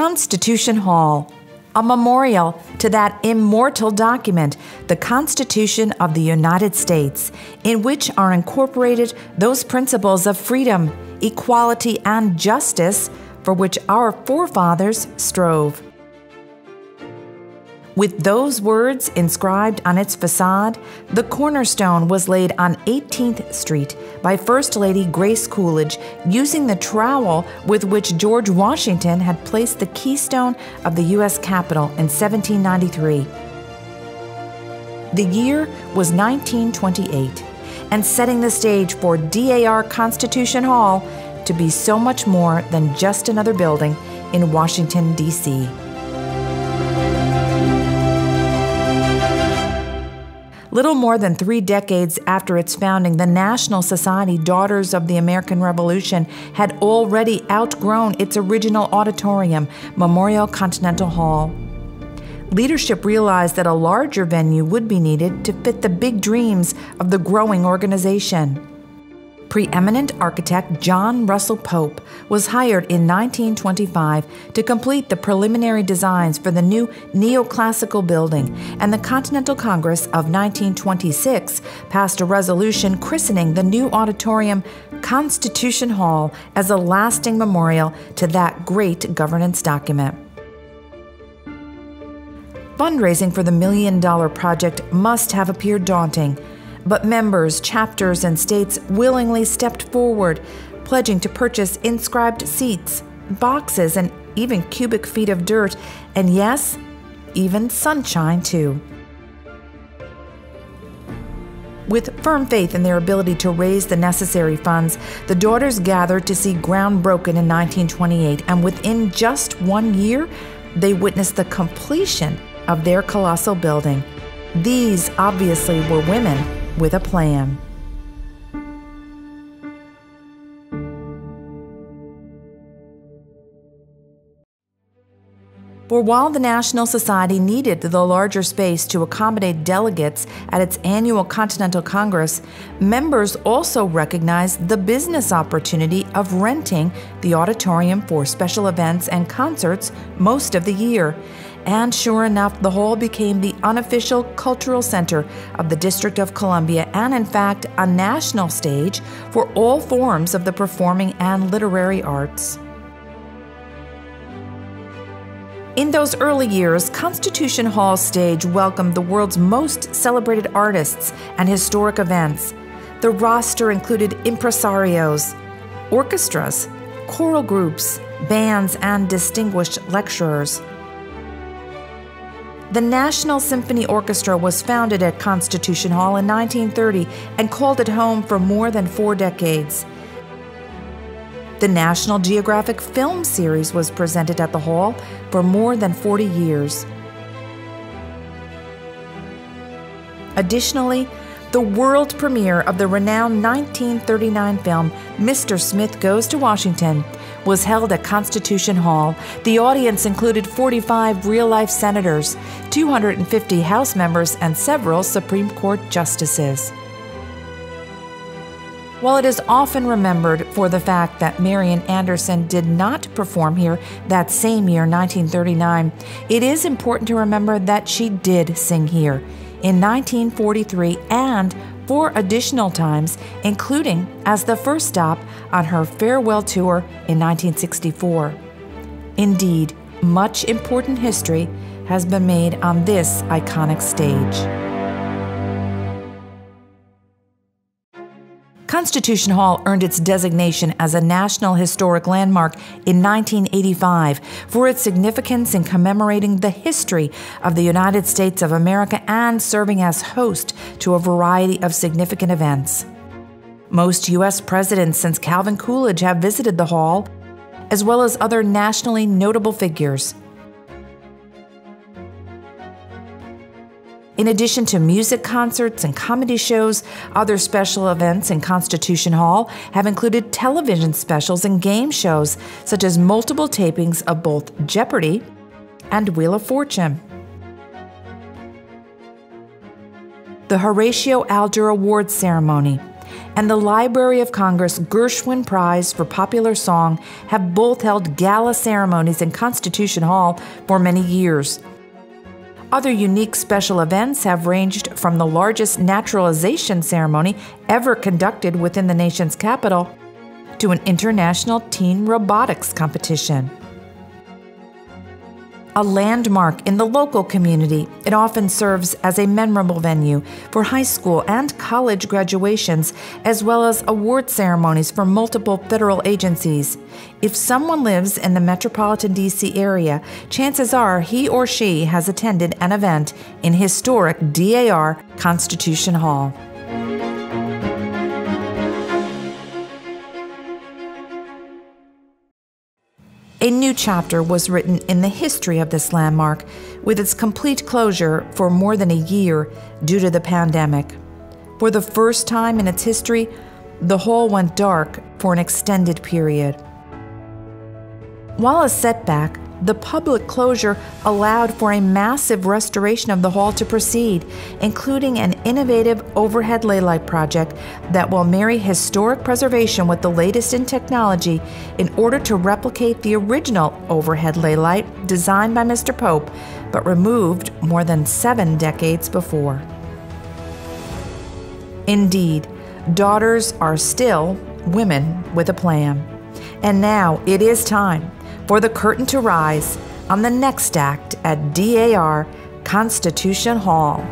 Constitution Hall, a memorial to that immortal document, the Constitution of the United States, in which are incorporated those principles of freedom, equality, and justice for which our forefathers strove. With those words inscribed on its facade, the cornerstone was laid on 18th Street by First Lady Grace Coolidge using the trowel with which George Washington had placed the keystone of the U.S. Capitol in 1793. The year was 1928, and setting the stage for DAR Constitution Hall to be so much more than just another building in Washington, D.C. Little more than three decades after its founding, the National Society Daughters of the American Revolution had already outgrown its original auditorium, Memorial Continental Hall. Leadership realized that a larger venue would be needed to fit the big dreams of the growing organization. Preeminent architect John Russell Pope was hired in 1925 to complete the preliminary designs for the new neoclassical building, and the Continental Congress of 1926 passed a resolution christening the new auditorium Constitution Hall as a lasting memorial to that great governance document. Fundraising for the Million Dollar Project must have appeared daunting but members, chapters, and states willingly stepped forward, pledging to purchase inscribed seats, boxes, and even cubic feet of dirt, and yes, even sunshine too. With firm faith in their ability to raise the necessary funds, the daughters gathered to see ground broken in 1928, and within just one year, they witnessed the completion of their colossal building. These obviously were women with a plan. For while the National Society needed the larger space to accommodate delegates at its annual Continental Congress, members also recognized the business opportunity of renting the auditorium for special events and concerts most of the year. And sure enough, the hall became the unofficial cultural center of the District of Columbia and, in fact, a national stage for all forms of the performing and literary arts. In those early years, Constitution Hall stage welcomed the world's most celebrated artists and historic events. The roster included impresarios, orchestras, choral groups, bands, and distinguished lecturers. The National Symphony Orchestra was founded at Constitution Hall in 1930 and called it home for more than four decades. The National Geographic Film Series was presented at the Hall for more than 40 years. Additionally, the world premiere of the renowned 1939 film Mr. Smith Goes to Washington was held at Constitution Hall. The audience included 45 real life senators, 250 House members, and several Supreme Court justices. While it is often remembered for the fact that Marian Anderson did not perform here that same year, 1939, it is important to remember that she did sing here in 1943 and four additional times, including as the first stop on her farewell tour in 1964. Indeed, much important history has been made on this iconic stage. Constitution Hall earned its designation as a National Historic Landmark in 1985 for its significance in commemorating the history of the United States of America and serving as host to a variety of significant events. Most U.S. presidents since Calvin Coolidge have visited the hall, as well as other nationally notable figures. In addition to music concerts and comedy shows, other special events in Constitution Hall have included television specials and game shows, such as multiple tapings of both Jeopardy and Wheel of Fortune. The Horatio Alger Awards ceremony and the Library of Congress Gershwin Prize for Popular Song have both held gala ceremonies in Constitution Hall for many years. Other unique special events have ranged from the largest naturalization ceremony ever conducted within the nation's capital to an international teen robotics competition a landmark in the local community. It often serves as a memorable venue for high school and college graduations, as well as award ceremonies for multiple federal agencies. If someone lives in the metropolitan DC area, chances are he or she has attended an event in historic DAR Constitution Hall. Chapter was written in the history of this landmark, with its complete closure for more than a year due to the pandemic. For the first time in its history, the hall went dark for an extended period. While a setback, the public closure allowed for a massive restoration of the hall to proceed, including an innovative overhead laylight project that will marry historic preservation with the latest in technology in order to replicate the original overhead laylight designed by Mr. Pope, but removed more than seven decades before. Indeed, daughters are still women with a plan. And now it is time for the curtain to rise on the next act at DAR Constitution Hall.